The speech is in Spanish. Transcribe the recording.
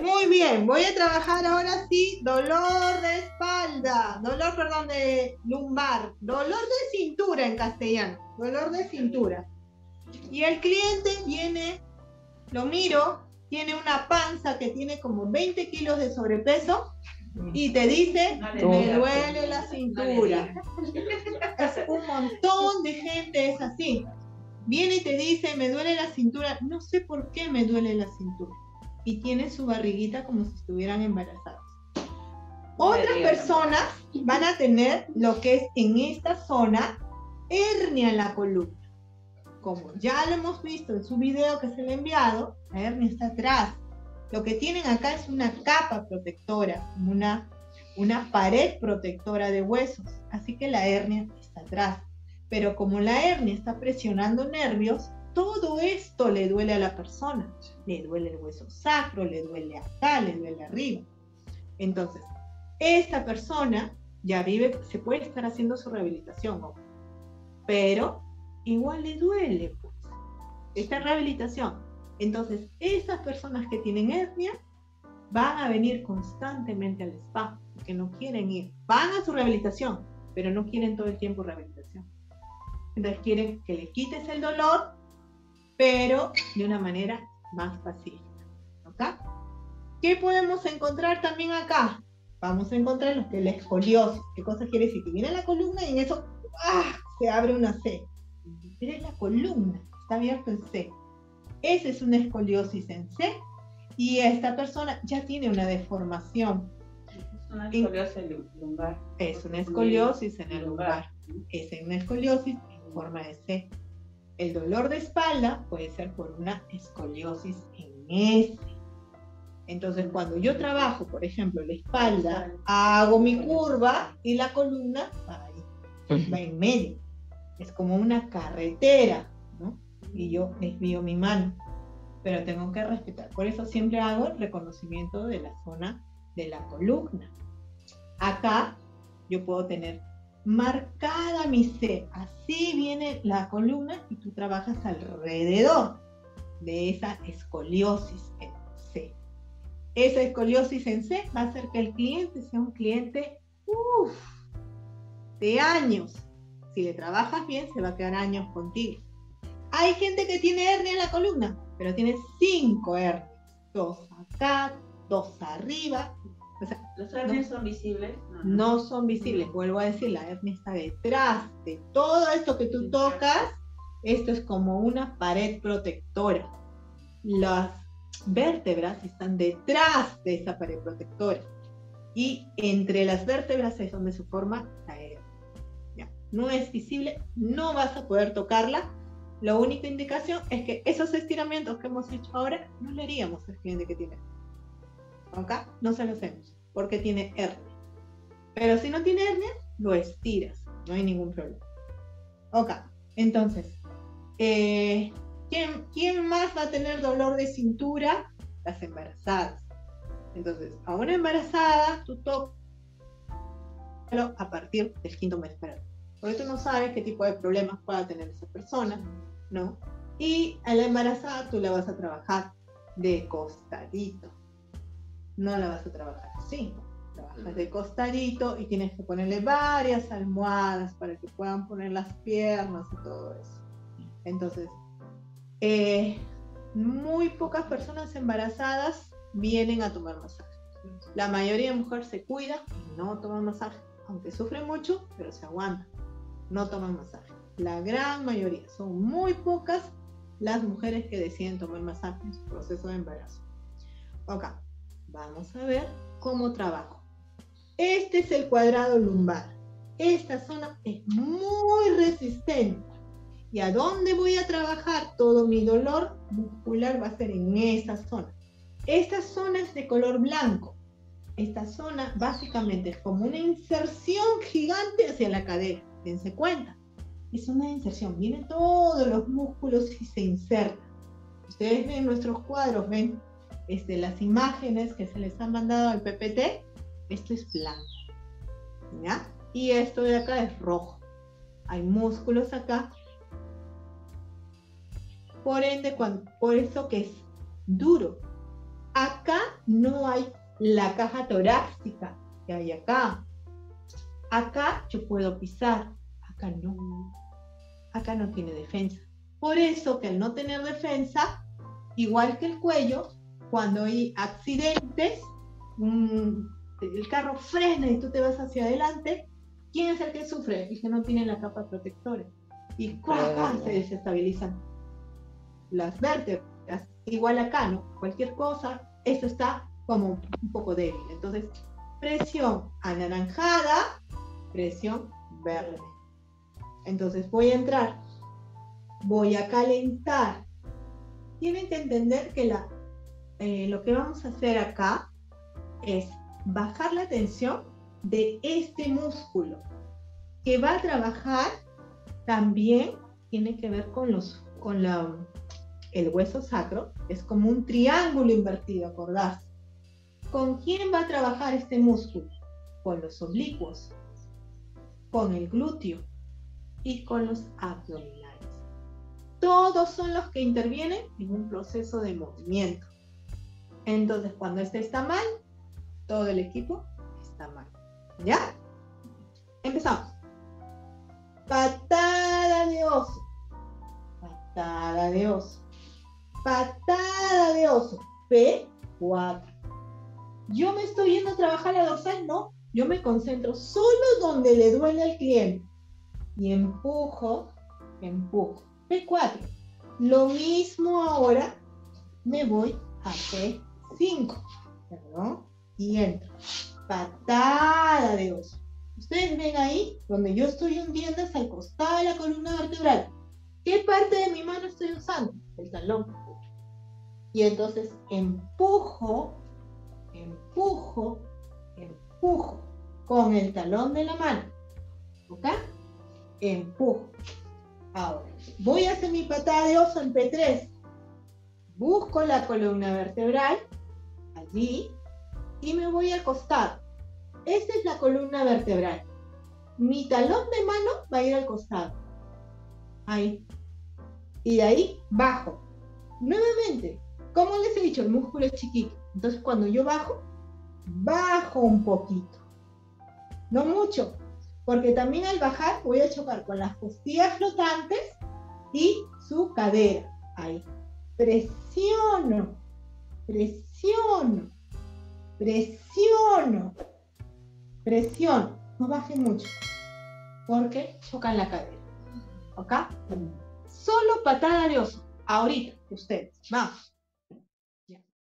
Muy bien, voy a trabajar ahora sí dolor de espalda, dolor, perdón, de lumbar, dolor de cintura en castellano, dolor de cintura. Y el cliente viene, lo miro, tiene una panza que tiene como 20 kilos de sobrepeso y te dice, me duele la cintura. un montón de gente es así. Viene y te dice, me duele la cintura, no sé por qué me duele la cintura. Y tiene su barriguita como si estuvieran embarazados. Otras personas van a tener lo que es en esta zona hernia en la columna. Como ya lo hemos visto en su video que se le ha enviado, la hernia está atrás. Lo que tienen acá es una capa protectora, una, una pared protectora de huesos. Así que la hernia está atrás. Pero como la hernia está presionando nervios, todo esto le duele a la persona. Le duele el hueso sacro, le duele acá, le duele arriba. Entonces, esta persona ya vive, se puede estar haciendo su rehabilitación, pero igual le duele pues, esta rehabilitación. Entonces, esas personas que tienen hernia van a venir constantemente al spa, porque no quieren ir. Van a su rehabilitación, pero no quieren todo el tiempo rehabilitación. Entonces quieren que le quites el dolor, pero de una manera más pacífica. ¿Ok? ¿Qué podemos encontrar también acá? Vamos a encontrar lo que es la escoliosis. ¿Qué cosa quiere decir? Que viene la columna y en eso ¡ah! se abre una C. Es la columna, está abierto en C. Esa es una escoliosis en C y esta persona ya tiene una deformación. Es una escoliosis lumbar. Es una escoliosis en el lumbar. Es una escoliosis forma de C. El dolor de espalda puede ser por una escoliosis en S. Entonces, cuando yo trabajo, por ejemplo, la espalda, hago mi curva y la columna va ahí, va en medio. Es como una carretera, ¿no? Y yo desvío mi mano, pero tengo que respetar. Por eso siempre hago el reconocimiento de la zona de la columna. Acá yo puedo tener marcada mi C. Así viene la columna y tú trabajas alrededor de esa escoliosis en C. Esa escoliosis en C va a hacer que el cliente sea un cliente de años. Si le trabajas bien, se va a quedar años contigo. Hay gente que tiene hernia en la columna, pero tiene cinco hernias. Dos acá, dos arriba, ¿Los hernias son visibles? No, son visibles, vuelvo a decir, la hernia está detrás de todo esto que tú tocas. Esto es como una pared protectora. Las vértebras están detrás de esa pared protectora. Y entre las vértebras es donde se forma la hernia. No es visible, no vas a poder tocarla. La única indicación es que esos estiramientos que hemos hecho ahora no le haríamos al cliente que tiene acá no se lo hacemos porque tiene hernia. Pero si no tiene hernia, lo estiras, no hay ningún problema. Ok, entonces, eh, ¿quién, ¿quién más va a tener dolor de cintura? Las embarazadas. Entonces, a una embarazada, tú tocas a partir del quinto mes Porque tú no sabes qué tipo de problemas pueda tener esa persona, ¿no? Y a la embarazada tú la vas a trabajar de costadito no la vas a trabajar así. Trabajas de costadito y tienes que ponerle varias almohadas para que puedan poner las piernas y todo eso. Entonces, eh, muy pocas personas embarazadas vienen a tomar masaje. La mayoría de mujeres se cuida y no toman masaje, aunque sufren mucho, pero se aguantan, no toman masaje. La gran mayoría, son muy pocas las mujeres que deciden tomar masaje en su proceso de embarazo. Vamos a ver cómo trabajo. Este es el cuadrado lumbar. Esta zona es muy resistente. ¿Y a dónde voy a trabajar? Todo mi dolor muscular va a ser en esta zona. Esta zona es de color blanco. Esta zona básicamente es como una inserción gigante hacia la cadera. Dense cuenta. Es una inserción. Vienen todos los músculos y se insertan. Ustedes ven nuestros cuadros, ven este, las imágenes que se les han mandado al PPT, esto es blanco. Y esto de acá es rojo. Hay músculos acá. Por ende, por eso que es duro. Acá no hay la caja torácica que hay acá. Acá yo puedo pisar, acá no. Acá no tiene defensa. Por eso que al no tener defensa, igual que el cuello, cuando hay accidentes, el carro frena y tú te vas hacia adelante, ¿quién es el que sufre? El que no tiene la capa protectora. Y cuando se desestabilizan las vértebras. Igual acá, ¿no? Cualquier cosa, esto está como un poco débil. Entonces, presión anaranjada, presión verde. Entonces voy a entrar, voy a calentar. Tienen que entender que la, eh, lo que vamos a hacer acá es bajar la tensión de este músculo, que va a trabajar también, tiene que ver con, los, con la, el hueso sacro, es como un triángulo invertido, acordás. ¿Con quién va a trabajar este músculo? Con los oblicuos, con el glúteo y con los abdominales. Todos son los que intervienen en un proceso de movimiento. Entonces, cuando este está mal, todo el equipo está mal. ¿Ya? Empezamos. Patada de oso. Patada de oso. Patada de oso. P4. Yo me estoy yendo a trabajar la dorsal, no. Yo me concentro solo donde le duele al cliente. Y empujo, empujo. P4. Lo mismo ahora me voy a P5. Perdón. Y entro. Patada de oso. Ustedes ven ahí, donde yo estoy hundiendo es al costado de la columna vertebral. ¿Qué parte de mi mano estoy usando? El talón. Y entonces empujo empujo, empujo con el talón de la mano. ¿Ok? Empujo. Ahora, voy a hacer mi patada de oso en P3. Busco la columna vertebral, allí, y me voy al costado. Esta es la columna vertebral. Mi talón de mano va a ir al costado. Ahí. Y de ahí bajo. Nuevamente, como les he dicho, el músculo es chiquito. Entonces cuando yo bajo, bajo un poquito. No mucho, porque también al bajar voy a chocar con las costillas flotantes y su cadera. Ahí. Presiono, presiono, presiono, presiono. No baje mucho, porque chocan la cadera. ¿Ok? Solo patada de oso. Ahorita, ustedes. Vamos.